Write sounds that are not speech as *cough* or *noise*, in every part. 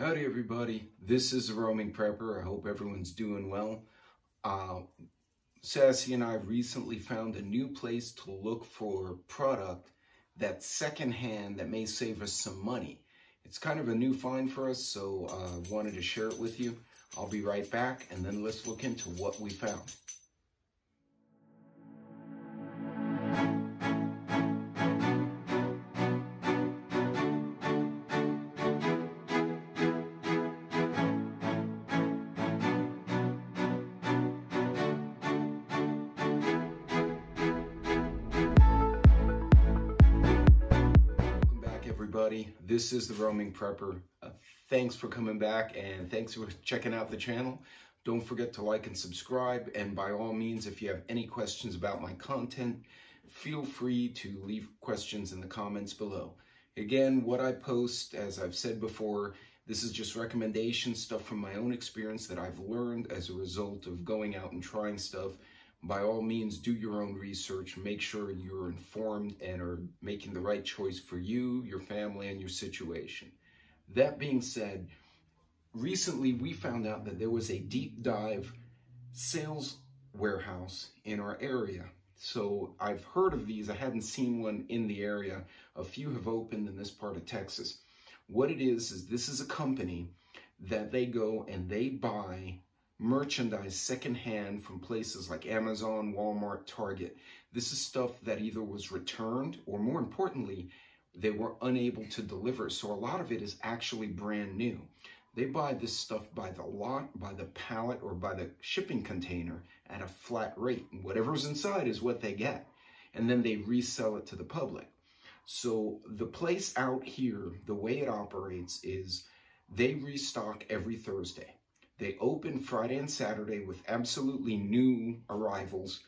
Howdy everybody, this is the Roaming Prepper. I hope everyone's doing well. Uh, Sassy and I recently found a new place to look for product that's secondhand that may save us some money. It's kind of a new find for us, so I uh, wanted to share it with you. I'll be right back and then let's look into what we found. This is the Roaming Prepper. Uh, thanks for coming back and thanks for checking out the channel. Don't forget to like and subscribe. And by all means, if you have any questions about my content, feel free to leave questions in the comments below. Again, what I post, as I've said before, this is just recommendation stuff from my own experience that I've learned as a result of going out and trying stuff by all means, do your own research. Make sure you're informed and are making the right choice for you, your family, and your situation. That being said, recently we found out that there was a deep dive sales warehouse in our area. So I've heard of these. I hadn't seen one in the area. A few have opened in this part of Texas. What it is, is this is a company that they go and they buy merchandise secondhand from places like Amazon, Walmart, Target. This is stuff that either was returned or more importantly, they were unable to deliver. So a lot of it is actually brand new. They buy this stuff by the lot, by the pallet, or by the shipping container at a flat rate. And Whatever's inside is what they get. And then they resell it to the public. So the place out here, the way it operates is they restock every Thursday. They open Friday and Saturday with absolutely new arrivals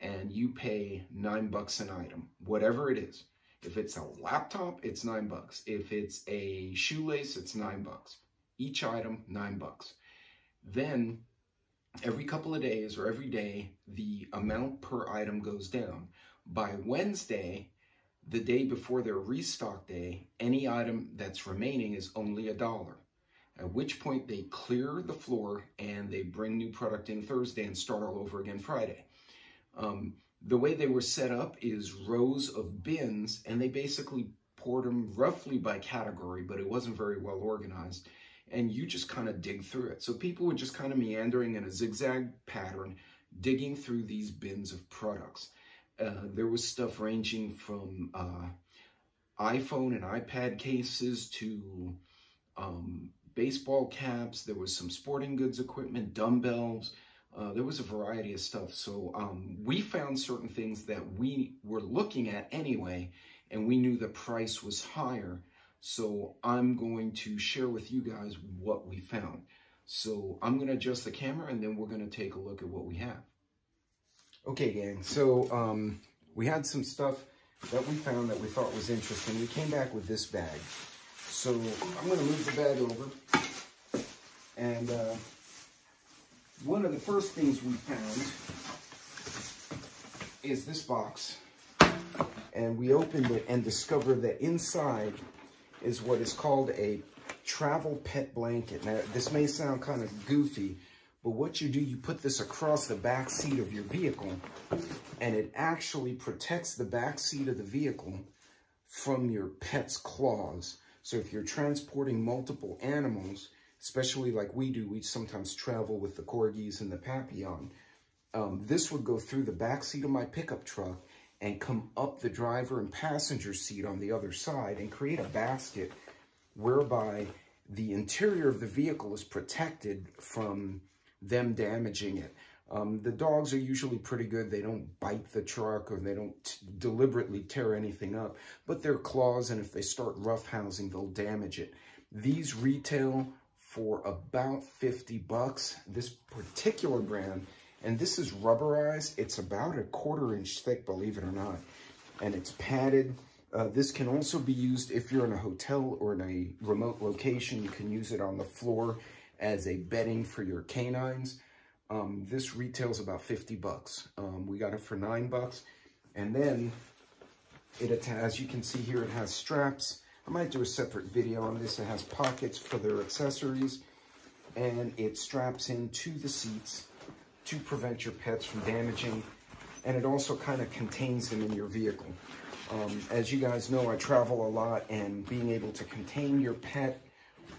and you pay nine bucks an item, whatever it is. If it's a laptop, it's nine bucks. If it's a shoelace, it's nine bucks. Each item, nine bucks. Then every couple of days or every day, the amount per item goes down. By Wednesday, the day before their restock day, any item that's remaining is only a dollar at which point they clear the floor and they bring new product in Thursday and start all over again Friday. Um, the way they were set up is rows of bins, and they basically poured them roughly by category, but it wasn't very well organized. And you just kind of dig through it. So people were just kind of meandering in a zigzag pattern, digging through these bins of products. Uh, there was stuff ranging from uh, iPhone and iPad cases to um, baseball caps, there was some sporting goods equipment, dumbbells, uh, there was a variety of stuff. So um, we found certain things that we were looking at anyway, and we knew the price was higher. So I'm going to share with you guys what we found. So I'm going to adjust the camera and then we're going to take a look at what we have. Okay, gang. So um, we had some stuff that we found that we thought was interesting. We came back with this bag. So I'm going to move the bag over. And uh, one of the first things we found is this box. And we opened it and discovered that inside is what is called a travel pet blanket. Now, this may sound kind of goofy, but what you do, you put this across the back seat of your vehicle, and it actually protects the back seat of the vehicle from your pet's claws. So if you're transporting multiple animals, especially like we do, we sometimes travel with the Corgis and the Papillon, um, this would go through the back seat of my pickup truck and come up the driver and passenger seat on the other side and create a basket whereby the interior of the vehicle is protected from them damaging it. Um, the dogs are usually pretty good. They don't bite the truck or they don't deliberately tear anything up, but their claws, and if they start roughhousing, they'll damage it. These retail for about 50 bucks. This particular brand, and this is rubberized. It's about a quarter inch thick, believe it or not, and it's padded. Uh, this can also be used if you're in a hotel or in a remote location. You can use it on the floor as a bedding for your canines. Um, this retails about 50 bucks. Um, we got it for nine bucks. And then it as you can see here, it has straps I might do a separate video on this. It has pockets for their accessories and it straps into the seats to prevent your pets from damaging and it also kind of contains them in your vehicle. Um, as you guys know, I travel a lot and being able to contain your pet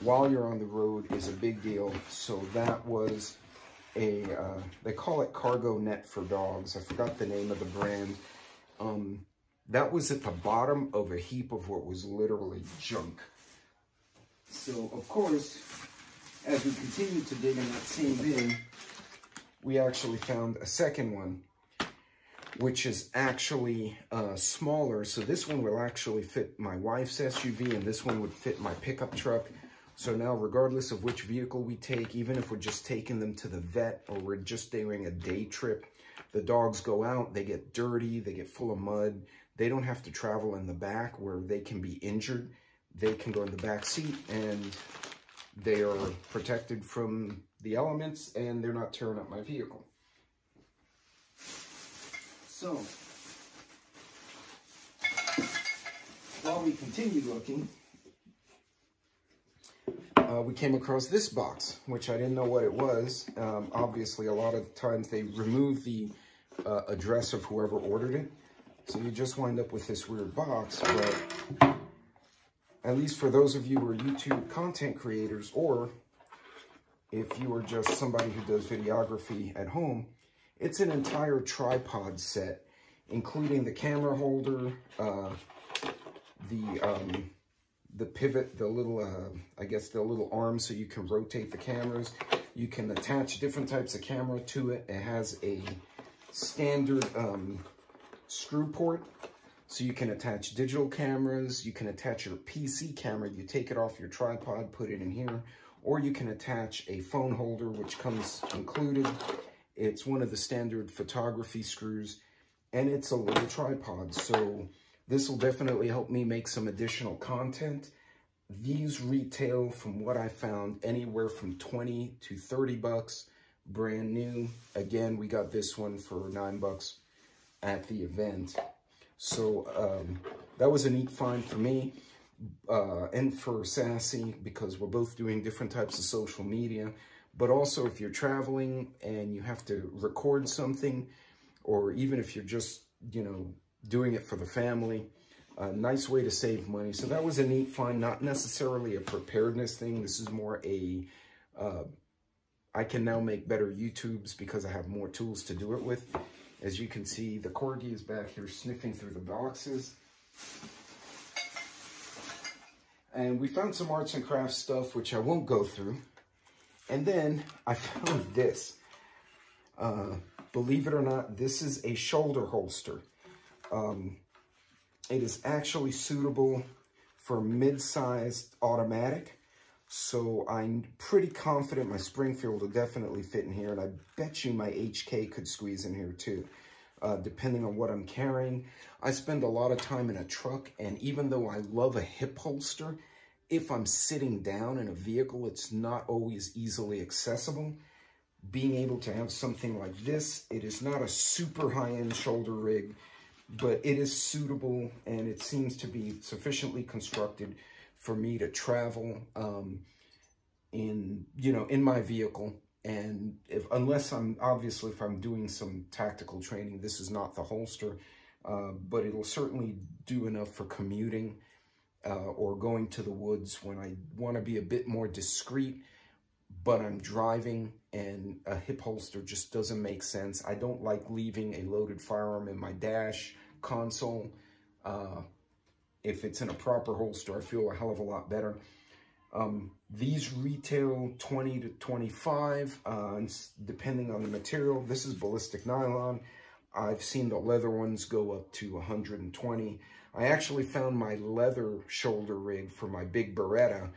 while you're on the road is a big deal. So that was a, uh, they call it Cargo Net for dogs. I forgot the name of the brand. Um, that was at the bottom of a heap of what was literally junk. So, of course, as we continued to dig in that same bin, we actually found a second one, which is actually uh, smaller. So this one will actually fit my wife's SUV, and this one would fit my pickup truck. So now, regardless of which vehicle we take, even if we're just taking them to the vet or we're just doing a day trip, the dogs go out, they get dirty, they get full of mud. They don't have to travel in the back where they can be injured. They can go in the back seat and they are protected from the elements and they're not tearing up my vehicle. So, while we continue looking, uh, we came across this box, which I didn't know what it was. Um, obviously, a lot of times they remove the uh, address of whoever ordered it. So you just wind up with this weird box, but at least for those of you who are YouTube content creators, or if you are just somebody who does videography at home, it's an entire tripod set, including the camera holder, uh, the um, the pivot, the little, uh, I guess the little arm so you can rotate the cameras. You can attach different types of camera to it. It has a standard um, screw port. So you can attach digital cameras. You can attach your PC camera. You take it off your tripod, put it in here. Or you can attach a phone holder, which comes included. It's one of the standard photography screws. And it's a little tripod. So this will definitely help me make some additional content. These retail, from what I found, anywhere from 20 to 30 bucks, brand new. Again, we got this one for nine bucks at the event. So um, that was a neat find for me uh, and for Sassy because we're both doing different types of social media. But also if you're traveling and you have to record something, or even if you're just, you know, doing it for the family. A nice way to save money. So that was a neat find, not necessarily a preparedness thing. This is more a, uh, I can now make better YouTubes because I have more tools to do it with. As you can see, the Corgi is back here sniffing through the boxes. And we found some arts and crafts stuff, which I won't go through. And then I *laughs* found this. Uh, believe it or not, this is a shoulder holster. Um, it is actually suitable for mid-sized automatic. So I'm pretty confident my Springfield will definitely fit in here. And I bet you my HK could squeeze in here too, uh, depending on what I'm carrying. I spend a lot of time in a truck. And even though I love a hip holster, if I'm sitting down in a vehicle, it's not always easily accessible. Being able to have something like this, it is not a super high-end shoulder rig but it is suitable and it seems to be sufficiently constructed for me to travel um, in, you know, in my vehicle. And if, unless I'm, obviously, if I'm doing some tactical training, this is not the holster, uh, but it'll certainly do enough for commuting uh, or going to the woods when I want to be a bit more discreet, but I'm driving and a hip holster just doesn't make sense. I don't like leaving a loaded firearm in my dash console. Uh, if it's in a proper holster, I feel a hell of a lot better. Um, these retail 20 to 25, uh, depending on the material. This is ballistic nylon. I've seen the leather ones go up to 120. I actually found my leather shoulder rig for my big Beretta,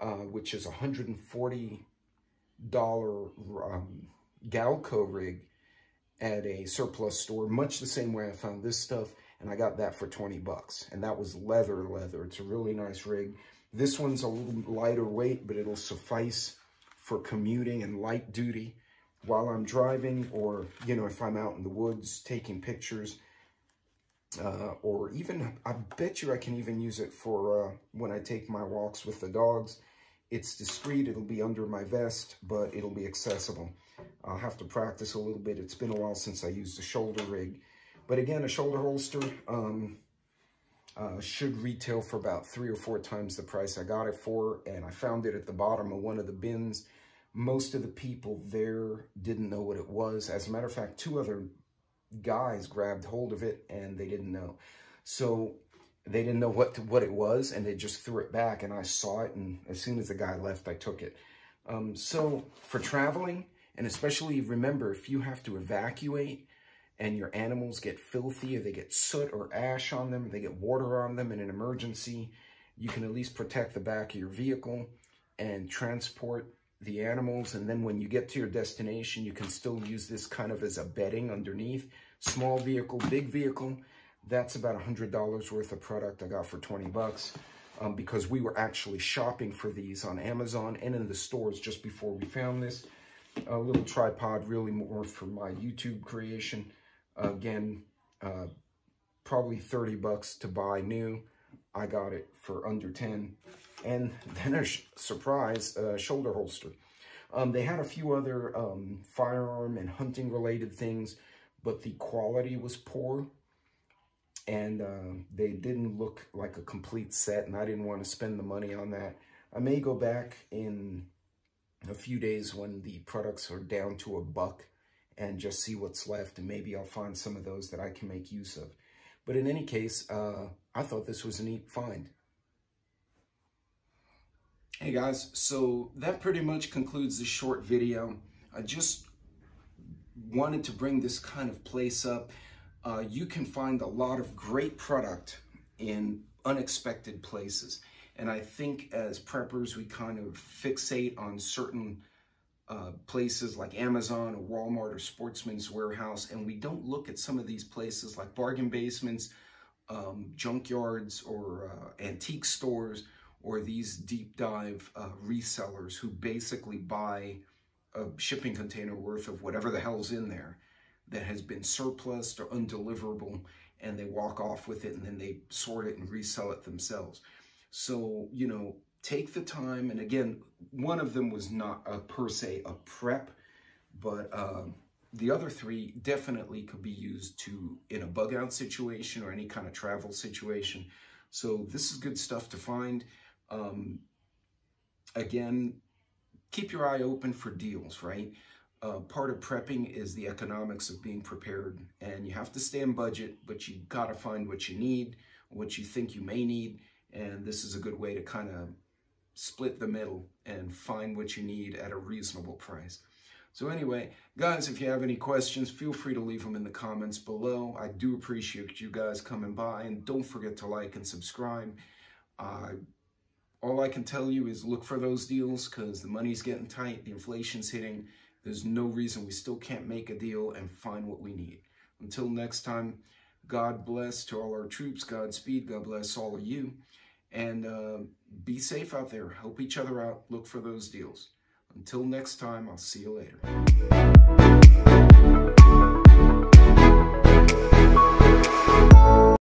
uh, which is $140 um, Galco rig at a surplus store, much the same way I found this stuff, and I got that for 20 bucks. And that was leather leather. It's a really nice rig. This one's a little lighter weight, but it'll suffice for commuting and light duty while I'm driving or, you know, if I'm out in the woods taking pictures. Uh, or even, I bet you I can even use it for uh, when I take my walks with the dogs. It's discreet, it'll be under my vest, but it'll be accessible. I'll have to practice a little bit. It's been a while since I used a shoulder rig. But again, a shoulder holster um, uh, should retail for about three or four times the price I got it for, and I found it at the bottom of one of the bins. Most of the people there didn't know what it was. As a matter of fact, two other guys grabbed hold of it and they didn't know. So they didn't know what to, what it was and they just threw it back and I saw it and as soon as the guy left, I took it. Um, so for traveling, and especially remember, if you have to evacuate and your animals get filthy or they get soot or ash on them, they get water on them in an emergency, you can at least protect the back of your vehicle and transport the animals. And then when you get to your destination, you can still use this kind of as a bedding underneath. Small vehicle, big vehicle, that's about $100 worth of product I got for 20 bucks. Um, because we were actually shopping for these on Amazon and in the stores just before we found this. A little tripod, really more for my YouTube creation. Again, uh, probably 30 bucks to buy new. I got it for under 10. And *laughs* then a surprise uh, shoulder holster. Um, they had a few other um, firearm and hunting related things, but the quality was poor. And uh, they didn't look like a complete set, and I didn't want to spend the money on that. I may go back in a few days when the products are down to a buck and just see what's left, and maybe I'll find some of those that I can make use of. But in any case, uh, I thought this was a neat find. Hey guys, so that pretty much concludes this short video. I just wanted to bring this kind of place up. Uh, you can find a lot of great product in unexpected places. And I think as preppers, we kind of fixate on certain uh, places like Amazon or Walmart or Sportsman's Warehouse, and we don't look at some of these places like bargain basements, um, junkyards, or uh, antique stores, or these deep dive uh, resellers who basically buy a shipping container worth of whatever the hell's in there that has been surplus or undeliverable, and they walk off with it and then they sort it and resell it themselves. So, you know, take the time. And again, one of them was not a, per se a prep, but uh, the other three definitely could be used to in a bug out situation or any kind of travel situation. So this is good stuff to find. Um, again, keep your eye open for deals, right? Uh, part of prepping is the economics of being prepared and you have to stay in budget, but you got to find what you need, what you think you may need. And this is a good way to kind of split the middle and find what you need at a reasonable price. So anyway, guys, if you have any questions, feel free to leave them in the comments below. I do appreciate you guys coming by, and don't forget to like and subscribe. Uh, all I can tell you is look for those deals because the money's getting tight, the inflation's hitting. There's no reason we still can't make a deal and find what we need. Until next time, God bless to all our troops. Godspeed. God bless all of you. And uh, be safe out there. Help each other out. Look for those deals. Until next time, I'll see you later.